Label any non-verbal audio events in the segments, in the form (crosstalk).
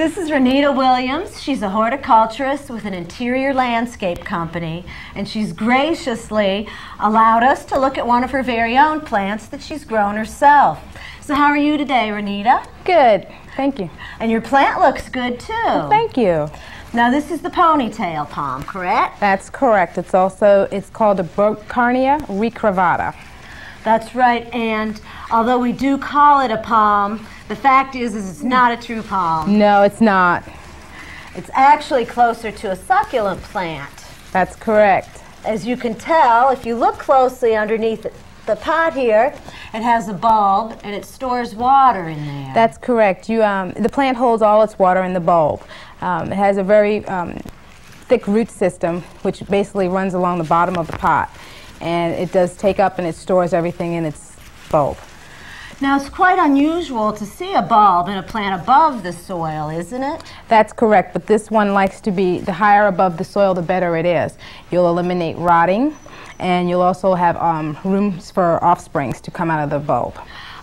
This is Ronita Williams. She's a horticulturist with an interior landscape company, and she's graciously allowed us to look at one of her very own plants that she's grown herself. So how are you today, Ronita? Good, thank you. And your plant looks good too. Well, thank you. Now this is the ponytail palm, correct? That's correct. It's also, it's called a Beaucarnea recurvata. That's right, and although we do call it a palm, the fact is, is it's not a true palm. No, it's not. It's actually closer to a succulent plant. That's correct. As you can tell, if you look closely underneath the pot here, it has a bulb and it stores water in there. That's correct. You, um, the plant holds all its water in the bulb. Um, it has a very um, thick root system, which basically runs along the bottom of the pot. And it does take up and it stores everything in its bulb. Now, it's quite unusual to see a bulb in a plant above the soil, isn't it? That's correct, but this one likes to be, the higher above the soil, the better it is. You'll eliminate rotting, and you'll also have um, rooms for offsprings to come out of the bulb.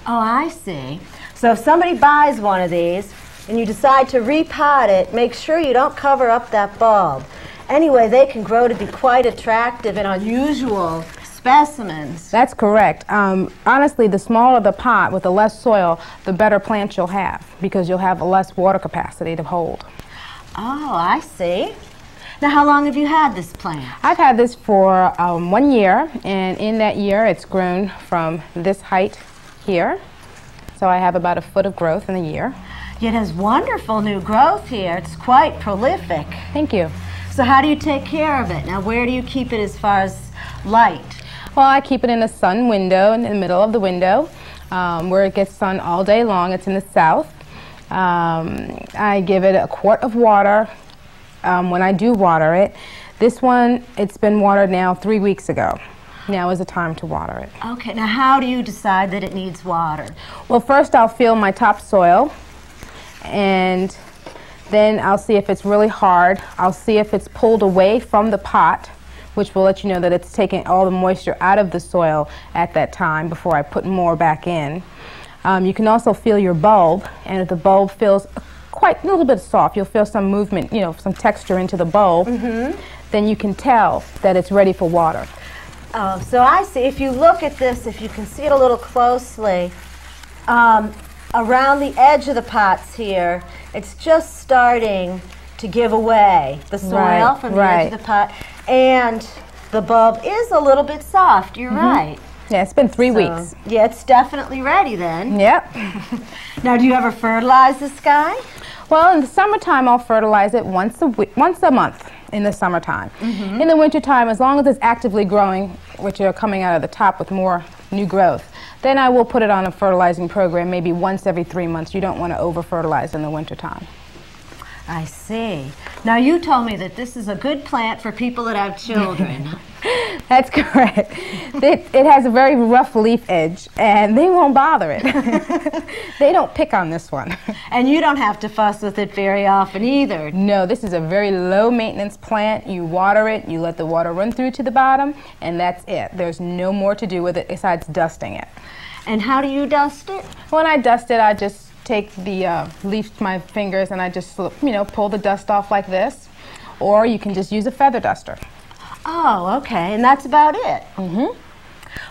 Oh, I see. So if somebody buys one of these and you decide to repot it, make sure you don't cover up that bulb. Anyway, they can grow to be quite attractive and unusual specimens. That's correct. Um, honestly, the smaller the pot with the less soil, the better plant you'll have because you'll have less water capacity to hold. Oh, I see. Now, how long have you had this plant? I've had this for um, one year, and in that year, it's grown from this height here. So I have about a foot of growth in a year. It has wonderful new growth here. It's quite prolific. Thank you. So how do you take care of it? Now, where do you keep it as far as light? Well, I keep it in a sun window, in the middle of the window, um, where it gets sun all day long. It's in the south. Um, I give it a quart of water um, when I do water it. This one, it's been watered now three weeks ago. Now is the time to water it. Okay, now how do you decide that it needs water? Well, first I'll feel my topsoil, and then I'll see if it's really hard. I'll see if it's pulled away from the pot which will let you know that it's taking all the moisture out of the soil at that time before I put more back in. Um, you can also feel your bulb, and if the bulb feels quite a little bit soft, you'll feel some movement, you know, some texture into the bulb, mm -hmm. then you can tell that it's ready for water. Oh, so I see. If you look at this, if you can see it a little closely, um, around the edge of the pots here, it's just starting to give away the soil right, from the right. edge of the pot. And the bulb is a little bit soft, you're mm -hmm. right. Yeah, it's been three so, weeks. Yeah, it's definitely ready then. Yep. (laughs) now, do you ever fertilize this guy? Well, in the summertime, I'll fertilize it once a week, once a month in the summertime. Mm -hmm. In the wintertime, as long as it's actively growing, which are coming out of the top with more new growth, then I will put it on a fertilizing program maybe once every three months. You don't want to over fertilize in the wintertime. I see. Now you told me that this is a good plant for people that have children. (laughs) That's correct. It, it, has a very rough leaf edge, and they won't bother it. (laughs) they don't pick on this one. And you don't have to fuss with it very often either. No, this is a very low maintenance plant. You water it, you let the water run through to the bottom, and that's it. There's no more to do with it besides dusting it. And how do you dust it? When I dust it, I just take the uh, leaf to my fingers and I just, you know, pull the dust off like this. Or you can just use a feather duster. Oh, okay. And that's about it? Mm-hmm.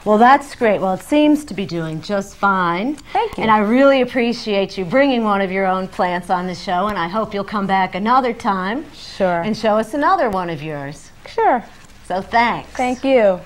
Well, that's great. Well, it seems to be doing just fine. Thank you. And I really appreciate you bringing one of your own plants on the show, and I hope you'll come back another time. Sure. And show us another one of yours. Sure. So thanks. Thank you.